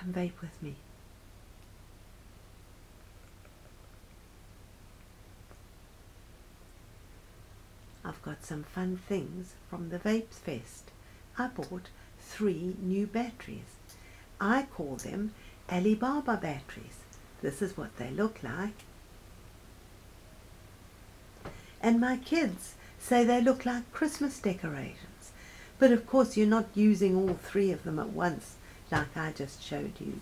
Come vape with me. I've got some fun things from the Vapes Fest. I bought three new batteries. I call them Alibaba batteries. This is what they look like. And my kids say they look like Christmas decorations. But of course you're not using all three of them at once like I just showed you.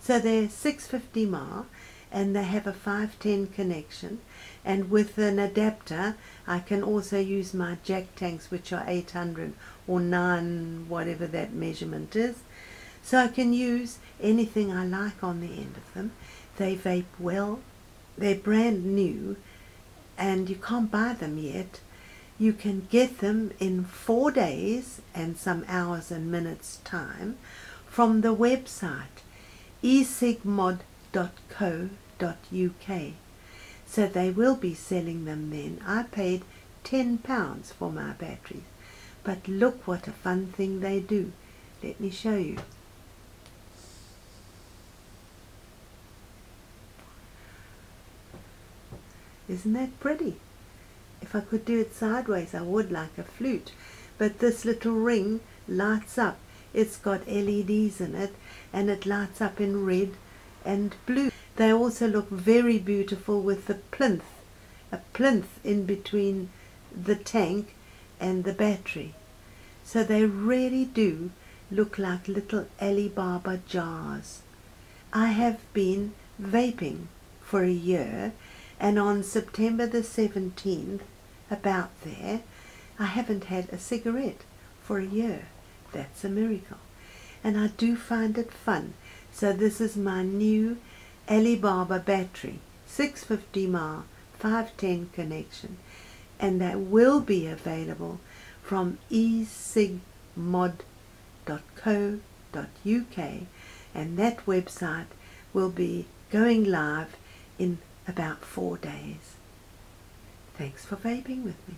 So they're 650 ma and they have a 510 connection. And with an adapter I can also use my jack tanks which are 800 or 9 whatever that measurement is. So I can use anything I like on the end of them. They vape well. They're brand new and you can't buy them yet. You can get them in four days and some hours and minutes time from the website ecigmods.co.uk. So they will be selling them then. I paid £10 for my batteries. But look what a fun thing they do. Let me show you. Isn't that pretty? If I could do it sideways I would like a flute. But this little ring lights up. It's got LEDs in it and it lights up in red and blue. They also look very beautiful with the plinth, a plinth in between the tank and the battery. So they really do look like little Alibaba jars. I have been vaping for a year and on September the 17th, about there, I haven't had a cigarette for a year. That's a miracle. And I do find it fun. So this is my new Alibaba battery, 650 mAh, 510 connection, and that will be available from ecigmods.co.uk and that website will be going live in about four days. Thanks for vaping with me.